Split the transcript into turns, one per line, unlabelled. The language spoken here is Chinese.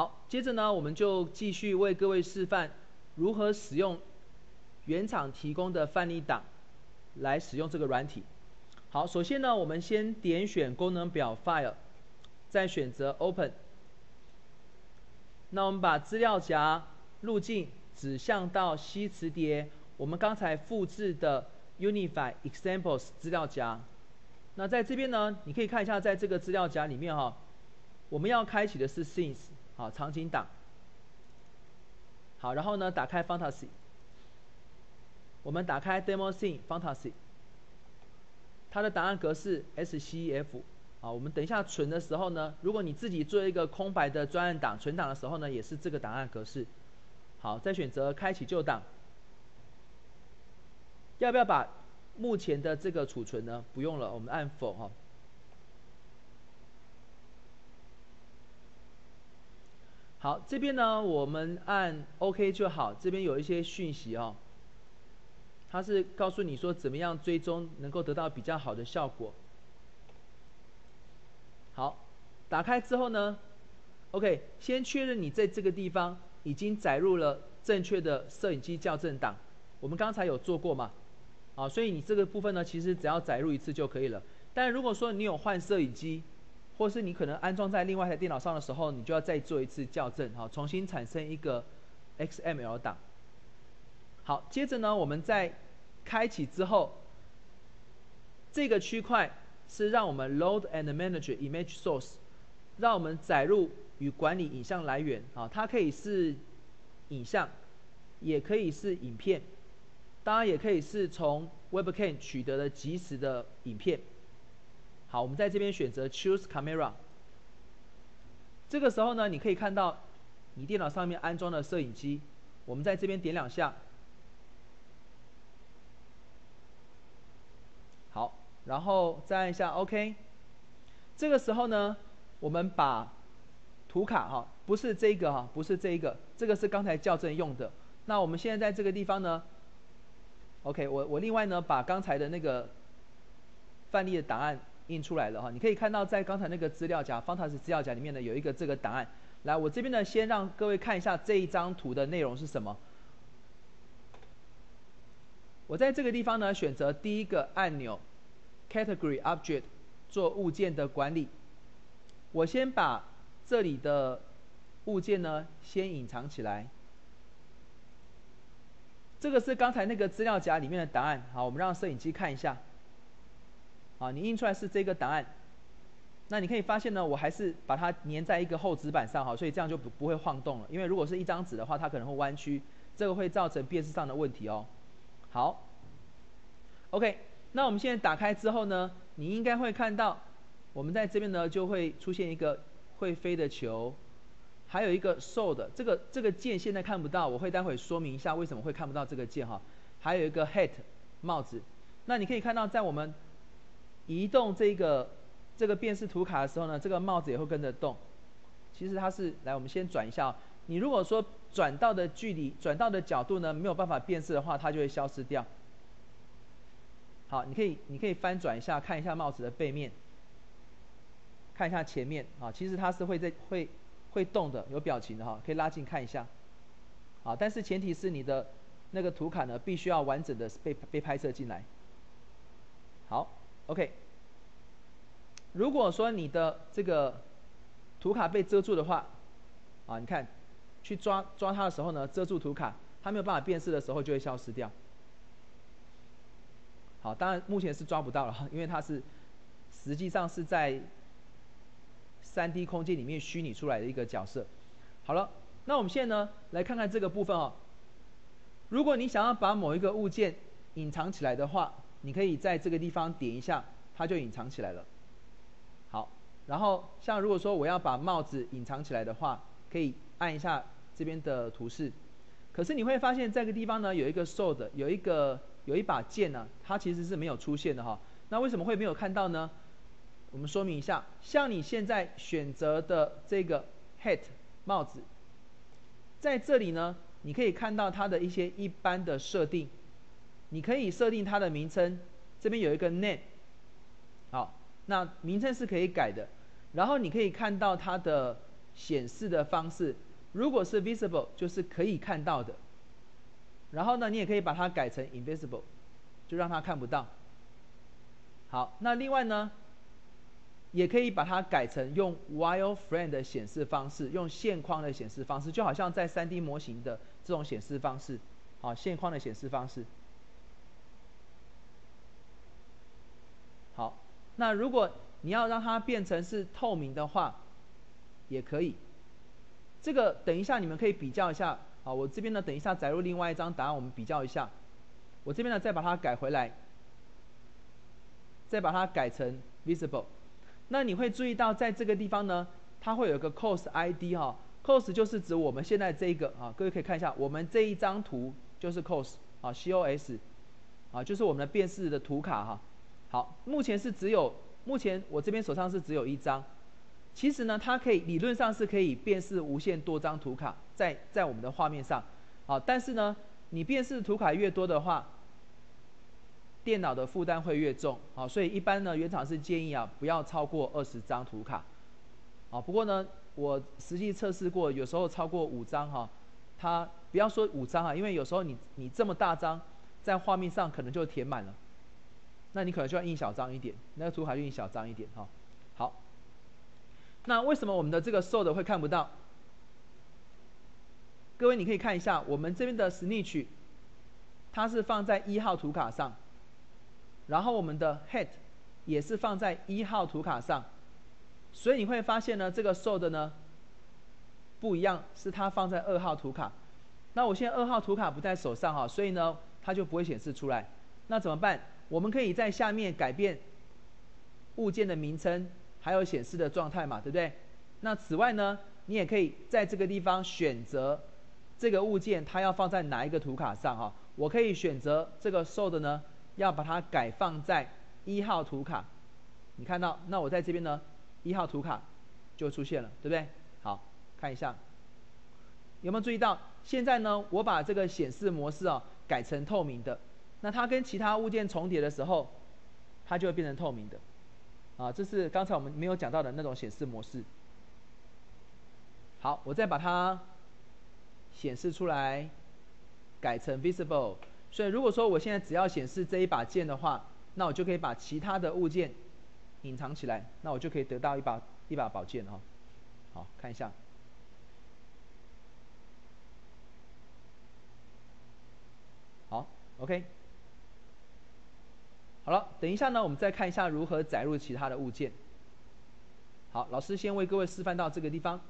好，接着呢，我们就继续为各位示范如何使用原厂提供的范例档来使用这个软体。好，首先呢，我们先点选功能表 File，再选择 Open。那我们把资料夹路径指向到西磁碟，我们刚才复制的 Unify Examples 资料夹。那在这边呢，你可以看一下，在这个资料夹里面哈，我们要开启的是 Scenes，好，场景档。好，然后呢，打开 Fantasy，我们打开 Demo Scene Fantasy，它的档案格式 SCF，好，我们等一下存的时候呢，如果你自己做一个空白的专案档存档的时候呢，也是这个档案格式。好，再选择开启旧档，要不要把？目前的这个储存呢，不用了，我们按否哈。好，这边呢，我们按 OK 就好。这边有一些讯息哦，它是告诉你说怎么样追踪能够得到比较好的效果。好，打开之后呢，OK，先确认你在这个地方已经载入了正确的摄影机校正档。我们刚才有做过嘛？啊，所以你这个部分呢，其实只要载入一次就可以了。但如果说你有换摄影机，或是你可能安装在另外一台电脑上的时候，你就要再做一次校正，好，重新产生一个 XML 档。好，接着呢，我们在开启之后，这个区块是让我们 load and manage image source，让我们载入与管理影像来源，啊，它可以是影像，也可以是影片。当然也可以是从 Webcam 取得的即时的影片。好，我们在这边选择 Choose Camera。这个时候呢，你可以看到你电脑上面安装的摄影机。我们在这边点两下。好，然后再按一下 OK。这个时候呢，我们把图卡哈，不是这个哈，不是这个，这个是刚才校正用的。那我们现在在这个地方呢？OK，我我另外呢把刚才的那个范例的档案印出来了哈，你可以看到在刚才那个资料夹 f a n t a s 资料夹里面呢有一个这个档案。来，我这边呢先让各位看一下这一张图的内容是什么。我在这个地方呢选择第一个按钮，Category Object 做物件的管理。我先把这里的物件呢先隐藏起来。这个是刚才那个资料夹里面的答案，好，我们让摄影机看一下。啊，你印出来是这个答案。那你可以发现呢，我还是把它粘在一个厚纸板上，哈，所以这样就不不会晃动了。因为如果是一张纸的话，它可能会弯曲，这个会造成辨识上的问题哦。好，OK，那我们现在打开之后呢，你应该会看到，我们在这边呢就会出现一个会飞的球。还有一个瘦的这个这个键现在看不到，我会待会说明一下为什么会看不到这个键哈。还有一个 hat 帽子，那你可以看到在我们移动这个这个辨识图卡的时候呢，这个帽子也会跟着动。其实它是来，我们先转一下。你如果说转到的距离、转到的角度呢没有办法辨识的话，它就会消失掉。好，你可以你可以翻转一下，看一下帽子的背面，看一下前面啊，其实它是会在会。会动的，有表情的哈，可以拉近看一下。好，但是前提是你的那个图卡呢，必须要完整的被被拍摄进来。好，OK。如果说你的这个图卡被遮住的话，啊，你看，去抓抓它的时候呢，遮住图卡，它没有办法辨识的时候就会消失掉。好，当然目前是抓不到了，因为它是实际上是在。三 D 空间里面虚拟出来的一个角色，好了，那我们现在呢来看看这个部分哦。如果你想要把某一个物件隐藏起来的话，你可以在这个地方点一下，它就隐藏起来了。好，然后像如果说我要把帽子隐藏起来的话，可以按一下这边的图示。可是你会发现这个地方呢有一个 sword，有一个有一把剑呢，它其实是没有出现的哈。那为什么会没有看到呢？我们说明一下，像你现在选择的这个 hat 帽子，在这里呢，你可以看到它的一些一般的设定，你可以设定它的名称，这边有一个 name，好，那名称是可以改的，然后你可以看到它的显示的方式，如果是 visible 就是可以看到的，然后呢，你也可以把它改成 invisible，就让它看不到。好，那另外呢，也可以把它改成用 wireframe 的显示方式，用线框的显示方式，就好像在 3D 模型的这种显示方式，好，线框的显示方式。好，那如果你要让它变成是透明的话，也可以。这个等一下你们可以比较一下啊，我这边呢等一下载入另外一张答案，我们比较一下。我这边呢再把它改回来。再把它改成 visible，那你会注意到在这个地方呢，它会有个 cos ID 哈，cos 就是指我们现在这个啊，各位可以看一下，我们这一张图就是 cos 啊，cos 啊，就是我们的辨识的图卡哈。好，目前是只有，目前我这边手上是只有一张，其实呢，它可以理论上是可以辨识无限多张图卡在在我们的画面上，好，但是呢，你辨识图卡越多的话，电脑的负担会越重，好，所以一般呢，原厂是建议啊，不要超过二十张图卡，好，不过呢，我实际测试过，有时候超过五张哈，它不要说五张啊，因为有时候你你这么大张，在画面上可能就填满了，那你可能就要印小张一点，那个图卡就印小张一点哈，好，那为什么我们的这个 sold 会看不到？各位你可以看一下，我们这边的 Snitch，它是放在一号图卡上。然后我们的 head 也是放在一号图卡上，所以你会发现呢，这个 sold 呢不一样，是它放在二号图卡。那我现在二号图卡不在手上哈，所以呢它就不会显示出来。那怎么办？我们可以在下面改变物件的名称，还有显示的状态嘛，对不对？那此外呢，你也可以在这个地方选择这个物件它要放在哪一个图卡上哈。我可以选择这个 s o d 呢。要把它改放在一号图卡，你看到？那我在这边呢，一号图卡就出现了，对不对？好，看一下，有没有注意到？现在呢，我把这个显示模式啊改成透明的，那它跟其他物件重叠的时候，它就会变成透明的。啊，这是刚才我们没有讲到的那种显示模式。好，我再把它显示出来，改成 visible。所以如果说我现在只要显示这一把剑的话，那我就可以把其他的物件隐藏起来，那我就可以得到一把一把宝剑哈。好，看一下。好，OK。好了，等一下呢，我们再看一下如何载入其他的物件。好，老师先为各位示范到这个地方。